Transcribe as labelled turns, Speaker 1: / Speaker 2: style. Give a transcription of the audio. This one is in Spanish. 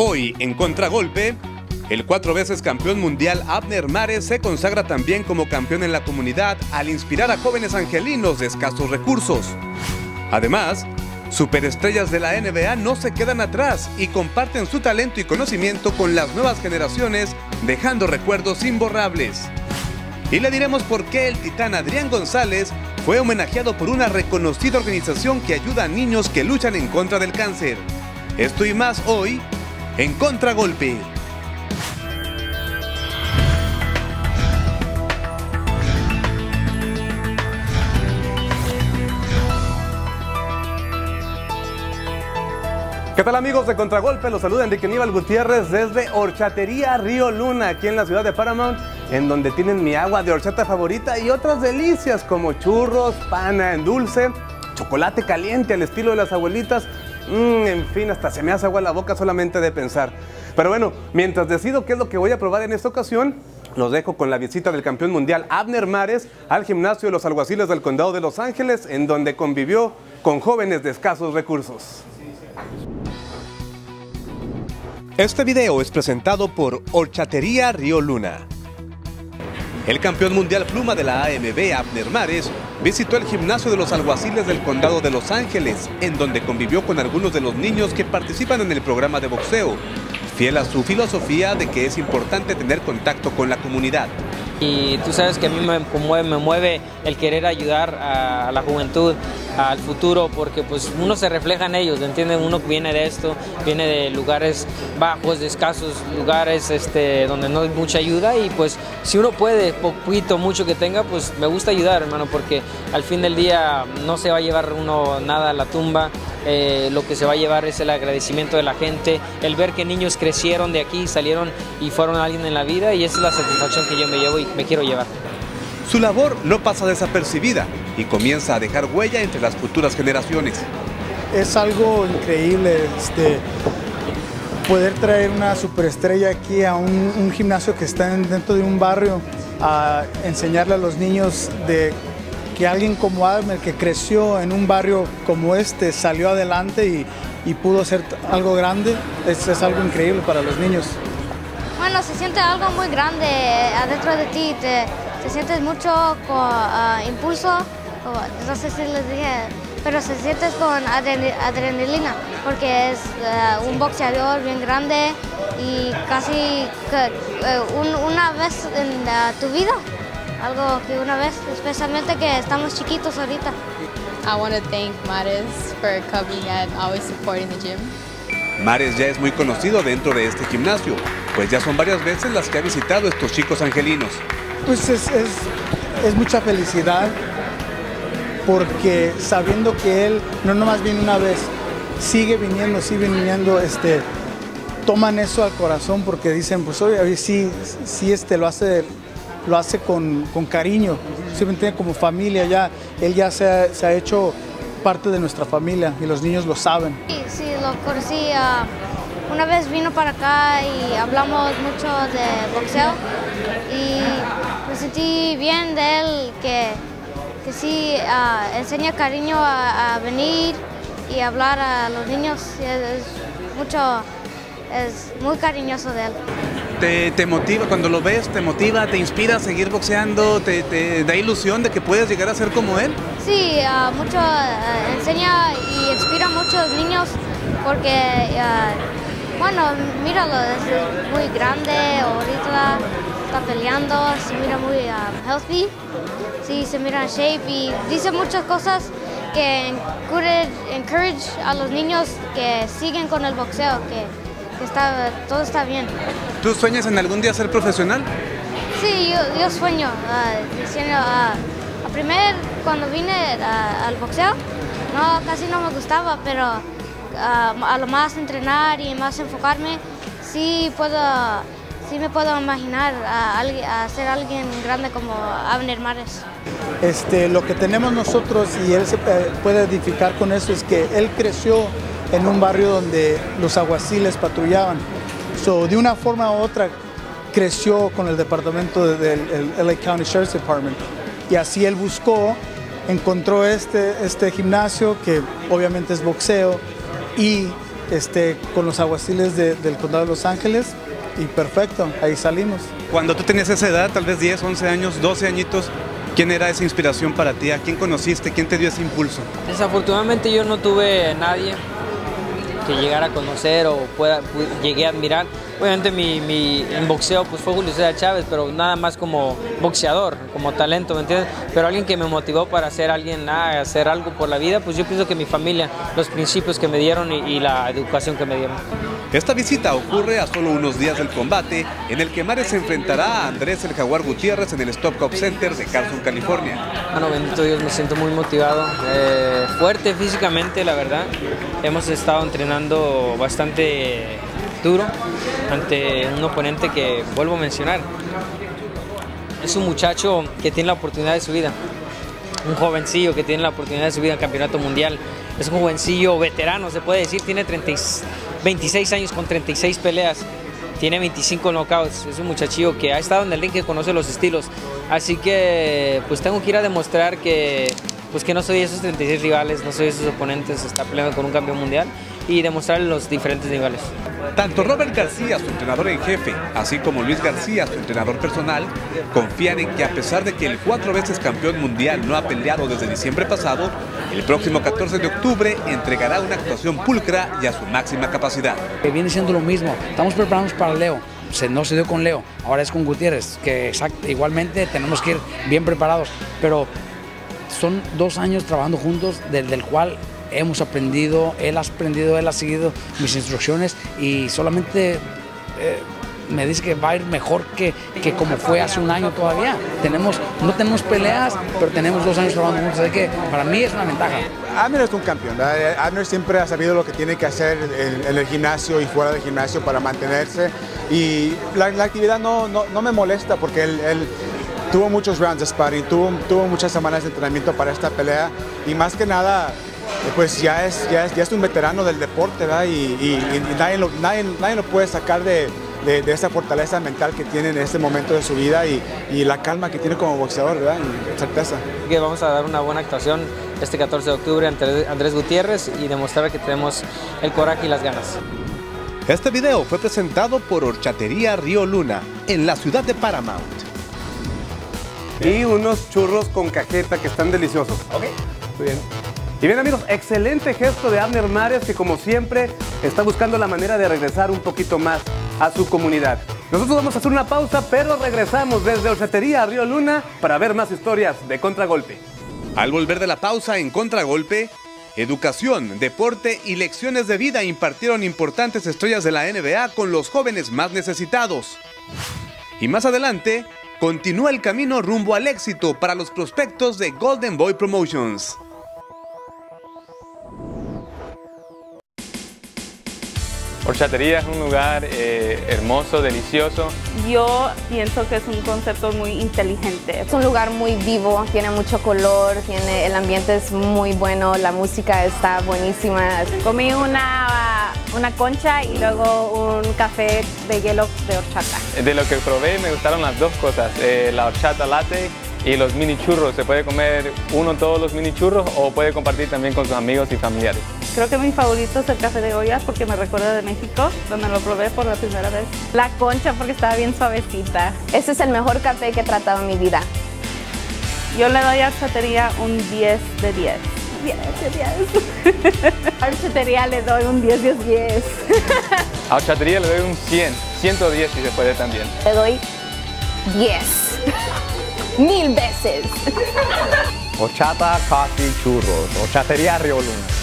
Speaker 1: Hoy, en Contragolpe, el cuatro veces campeón mundial Abner Mares se consagra también como campeón en la comunidad al inspirar a jóvenes angelinos de escasos recursos. Además, superestrellas de la NBA no se quedan atrás y comparten su talento y conocimiento con las nuevas generaciones, dejando recuerdos imborrables. Y le diremos por qué el titán Adrián González fue homenajeado por una reconocida organización que ayuda a niños que luchan en contra del cáncer. Esto y más hoy en Contragolpe. ¿Qué tal amigos de Contragolpe? Los saluda Enrique Aníbal Gutiérrez desde Horchatería Río Luna, aquí en la ciudad de Paramount, en donde tienen mi agua de horchata favorita y otras delicias como churros, pana en dulce, chocolate caliente al estilo de las abuelitas, mm, en fin, hasta se me hace agua la boca solamente de pensar. Pero bueno, mientras decido qué es lo que voy a probar en esta ocasión, los dejo con la visita del campeón mundial Abner Mares al gimnasio de los alguaciles del condado de Los Ángeles, en donde convivió con jóvenes de escasos recursos. Este video es presentado por Horchatería Río Luna. El campeón mundial pluma de la AMB, Abner Mares, visitó el gimnasio de los alguaciles del condado de Los Ángeles, en donde convivió con algunos de los niños que participan en el programa de boxeo, fiel a su filosofía de que es importante tener contacto con la comunidad.
Speaker 2: Y tú sabes que a mí me mueve, me mueve el querer ayudar a, la juventud, al futuro, porque pues uno se refleja en ellos, ¿entiendes? Uno viene de esto, viene de lugares bajos, de escasos lugares este, donde no hay mucha ayuda y pues si uno puede, poquito, mucho que tenga, pues me gusta ayudar, hermano, porque al fin del día no se va a llevar uno nada a la tumba, eh, lo que se va a llevar es el agradecimiento de la gente, el ver que niños crecieron de aquí, salieron y fueron alguien en la vida y esa es la satisfacción que yo me llevo y me quiero llevar.
Speaker 1: Su labor no pasa desapercibida y comienza a dejar huella entre las futuras generaciones.
Speaker 3: Es algo increíble este, poder traer una superestrella aquí a un, gimnasio que está dentro de un barrio, a enseñarle a los niños de que alguien como Admer, que creció en un barrio como este, salió adelante y, pudo ser algo grande, es, es, algo increíble para los niños.
Speaker 4: Bueno, se siente algo muy grande adentro de ti, te, te sientes mucho con ah, impulso, no sé si les dije, pero se sientes con adrenalina, porque es ah, un boxeador bien grande y casi eh, una vez en tu vida algo que una vez, especialmente que estamos chiquitos ahorita.
Speaker 5: I want to thank Mares for coming and always supporting the gym.
Speaker 1: Mares ya es muy conocido dentro de este gimnasio, pues ya son varias veces las que ha visitado estos chicos angelinos.
Speaker 3: Pues es, es, es mucha felicidad porque sabiendo que él no nomás viene una vez, sigue viniendo, sigue viniendo, este, toman eso al corazón porque dicen, pues oye, sí, sí este, lo hace lo hace con, con cariño, simplemente como familia ya, él ya se ha, se ha, hecho parte de nuestra familia y los niños lo saben.
Speaker 4: Sí, sí lo conocí, uh, una vez vino para acá y hablamos mucho de boxeo y me sentí bien de él, que, que sí uh, enseña cariño a, a, venir y hablar a los niños, es mucho, es muy cariñoso de él.
Speaker 1: Te, motiva, cuando lo ves, te motiva, te inspira a seguir boxeando, te, da ilusión de que puedes llegar a ser como él?
Speaker 4: Sí, uh, mucho uh, enseña y inspira a muchos niños porque, uh, bueno, míralo, es muy grande, ahorita está peleando, se mira muy healthy, sí, se mira en shape y dice muchas cosas que encourage, encourage a los niños que siguen con el boxeo, que está, todo está bien.
Speaker 1: ¿Tú sueñas en algún día ser profesional?
Speaker 4: Sí, yo, sueño. Uh, diciendo, a primer, cuando vine al boxeo, no, casi no me gustaba, pero a lo más entrenar y más enfocarme, sí puedo, sí me puedo imaginar a, a ser alguien grande como Abner Mares.
Speaker 3: Este, lo que tenemos nosotros y él se puede edificar con eso es que él creció en un barrio donde los aguaciles patrullaban. So, de una forma u otra creció con el departamento del LA County Sheriff's Department y así él buscó, encontró este, este gimnasio que obviamente es boxeo y este, con los aguaciles del condado de Los Ángeles y perfecto, ahí salimos.
Speaker 1: Cuando tú tenías esa edad, tal vez 10, 11 años, 12 añitos, ¿quién era esa inspiración para ti? ¿A quién conociste? ¿Quién te dio ese impulso?
Speaker 2: Desafortunadamente yo no tuve nadie que llegara a conocer o pueda, llegué a admirar. Obviamente mi, mi en boxeo pues fue Julio César Chávez, pero nada más como boxeador, como talento, ¿me entiendes? Pero alguien que me motivó para ser alguien, a hacer algo por la vida, pues yo pienso que mi familia, los principios que me dieron y la educación que me dieron.
Speaker 1: Esta visita ocurre a solo unos días del combate en el que Mares se enfrentará a Andrés el Jaguar Gutiérrez en el Stop Cup Center de Carson, California.
Speaker 2: Bueno, bendito Dios, me siento muy motivado, eh, fuerte físicamente, la verdad. Hemos estado entrenando bastante duro ante un oponente que vuelvo a mencionar. Es un muchacho que tiene la oportunidad de su vida, un jovencillo que tiene la oportunidad de su vida en campeonato mundial. Es un jovencillo veterano, se puede decir, tiene 36 26 años con 36 peleas, tiene 25 knockouts, es un muchachillo que ha estado en el ring, que conoce los estilos, así que pues tengo que ir a demostrar que pues que no soy esos 36 rivales, no soy esos oponentes, está peleando con un campeón mundial y demostrar los diferentes niveles.
Speaker 1: Tanto Robert García, su entrenador en jefe, así como Luis García, su entrenador personal, confían en que a pesar de que el cuatro veces campeón mundial no ha peleado desde diciembre pasado, el próximo 14 de octubre entregará una actuación pulcra y a su máxima capacidad.
Speaker 6: Viene siendo lo mismo, estamos preparándonos para Leo. Se, no se dio con Leo, ahora es con Gutiérrez, que igualmente tenemos que ir bien preparados, pero son dos años trabajando juntos, desde el cual hemos aprendido, él ha aprendido, él ha seguido mis instrucciones y solamente eh, me dice que va a ir mejor que, que, como fue hace un año todavía. Tenemos, no tenemos peleas, pero tenemos dos años trabajando juntos, así que para mí es una ventaja.
Speaker 7: Abner es un campeón, Abner siempre ha sabido lo que tiene que hacer en, el gimnasio y fuera del gimnasio para mantenerse y la, actividad no, no, no, me molesta porque él, él tuvo muchos rounds de sparring, tuvo, tuvo muchas semanas de entrenamiento para esta pelea y más que nada pues ya es, ya es, ya es un veterano del deporte, ¿verdad? Y, nadie, lo, nadie, nadie, lo, puede sacar de, de, esa fortaleza mental que tiene en este momento de su vida y, y, la calma que tiene como boxeador, ¿verdad? Y certeza.
Speaker 2: Que vamos a dar una buena actuación este 14 de octubre ante Andrés Gutiérrez y demostrar que tenemos el coraje y las ganas.
Speaker 1: Este video fue presentado por Horchatería Río Luna en la ciudad de Paramount. Y unos churros con cajeta que están deliciosos.
Speaker 7: Ok.
Speaker 1: Muy bien. Y bien amigos, excelente gesto de Abner Mares que como siempre está buscando la manera de regresar un poquito más a su comunidad. Nosotros vamos a hacer una pausa, pero regresamos desde Horchatería Río Luna para ver más historias de Contragolpe. Al volver de la pausa en Contragolpe, educación, deporte y lecciones de vida impartieron importantes estrellas de la NBA con los jóvenes más necesitados. Y más adelante, continúa el camino rumbo al éxito para los prospectos de Golden Boy Promotions.
Speaker 8: Horchatería es un lugar eh, hermoso, delicioso.
Speaker 9: Yo pienso que es un concepto muy inteligente.
Speaker 10: Es un lugar muy vivo, tiene mucho color, tiene, el ambiente es muy bueno, la música está buenísima.
Speaker 9: Comí una, una concha y luego un café de hielo de horchata.
Speaker 8: De lo que probé me gustaron las dos cosas, eh, la horchata latte y los mini churros. Se puede comer uno todos los mini churros o puede compartir también con sus amigos y familiares.
Speaker 9: Creo que mi favorito es el café de ollas porque me recuerda de México, donde lo probé por la primera vez. La concha porque estaba bien suavecita.
Speaker 10: Ese es el mejor café que he tratado en mi vida.
Speaker 9: Yo le doy a chatería un 10 de 10. 10 de 10. a chatería le doy un 10 de 10.
Speaker 8: a chatería le doy un 100, 110 si se puede también.
Speaker 10: Le doy 10 mil veces.
Speaker 11: Ochata Coffee Churros, Ochatería Río Luna.